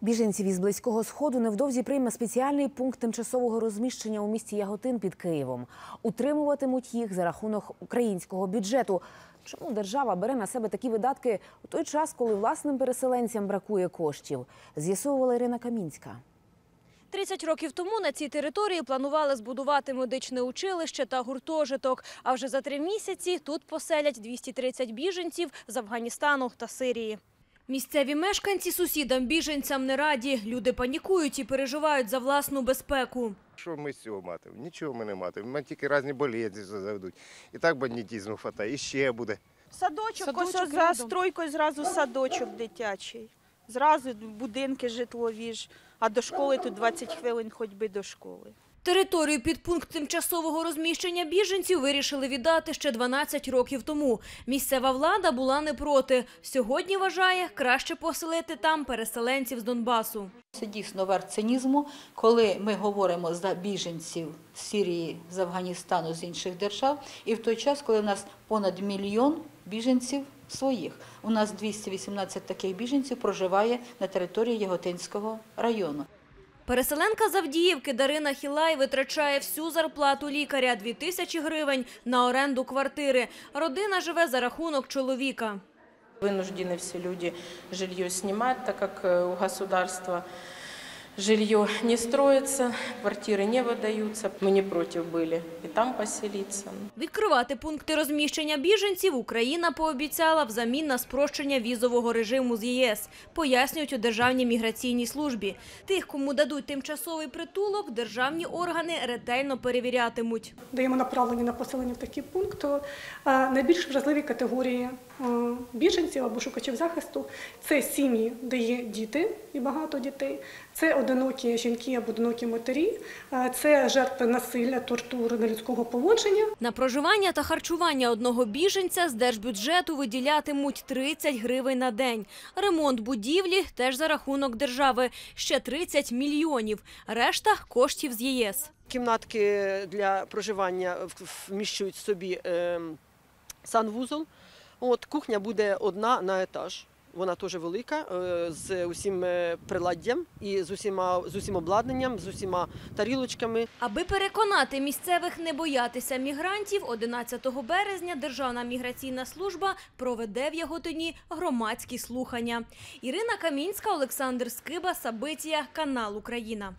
Біженців із близького сходу невдовзі прийме спеціальний пункт тимчасового розміщення у місті Яготин під Києвом. Утримуватимуть їх за рахунок українського бюджету. Чому держава бере на себе такі видатки у той час, коли власним переселенцям бракує коштів? З'ясовувала Ірина Камінська. 30 років тому на цій території планували збудувати медичне училище та гуртожиток. А вже за три місяці тут поселять 230 біженців з Афганістану та Сирії. Місцеві мешканці сусідам біженцям не раді. Люди панікують і переживають за власну безпеку. Що ми з цього матимемо? Нічого ми не матимемо. Ми тільки різні болезні заведуть. І так бандитізму хватає, і ще буде. Садочок, Садочок ось за стройкою зразу садочок дитячий. Зразу будинки житлові ж, а до школи тут 20 хвилин ходьби до школи. Територію під пункт тимчасового розміщення біженців вирішили віддати ще 12 років тому. Місцева влада була не проти. Сьогодні вважає краще поселити там переселенців з Донбасу. Це дійсно верх цинізму, коли ми говоримо за біженців з Сирії, з Афганістану, з інших держав, і в той час, коли в нас понад мільйон біженців своїх. У нас 218 таких біженців проживає на території Яготинського району. Переселенка з Авдіївки Дарина Хілай витрачає всю зарплату лікаря – 2 тисячі гривень на оренду квартири. Родина живе за рахунок чоловіка. Вынуждены все люди жилье снимать, так как э, у государства жилье не строится, квартиры не выдаются. Мы не против были и там поселиться. Відкривати пункти розміщення біженців Україна пообіцяла взамін на спрощення візового режиму з ЄС, пояснюють у Державній міграційній службі. Тих, кому дадуть тимчасовий притулок, державні органи ретельно перевірятимуть. даємо направлення на поселення в такий пункт, то е, найбільш вразливі категорії е, біженців або шукачів захисту це сім'ї, де є діти і багато дітей, це одинокі жінки або одинокі матері, е, це жертви насилля, тортури, нелюдського поводження. На проживання та харчування одного біженця з держбюджету виділятимуть 30 гривень на день. Ремонт будівлі теж за рахунок держави. Ще 30 мільйонів. Решта – коштів з ЄС. Кімнатки для проживання в- вміщують собі ем, санвузол. От, кухня буде одна на етаж. Вона теж велика, е, з усім е, приладдям і з усіма з усім обладнанням, з усіма тарілочками. Аби переконати місцевих не боятися мігрантів, 11 березня Державна міграційна служба проведе в Яготині громадські слухання. Ірина Камінська, Олександр Скиба, Сабитія, канал Україна.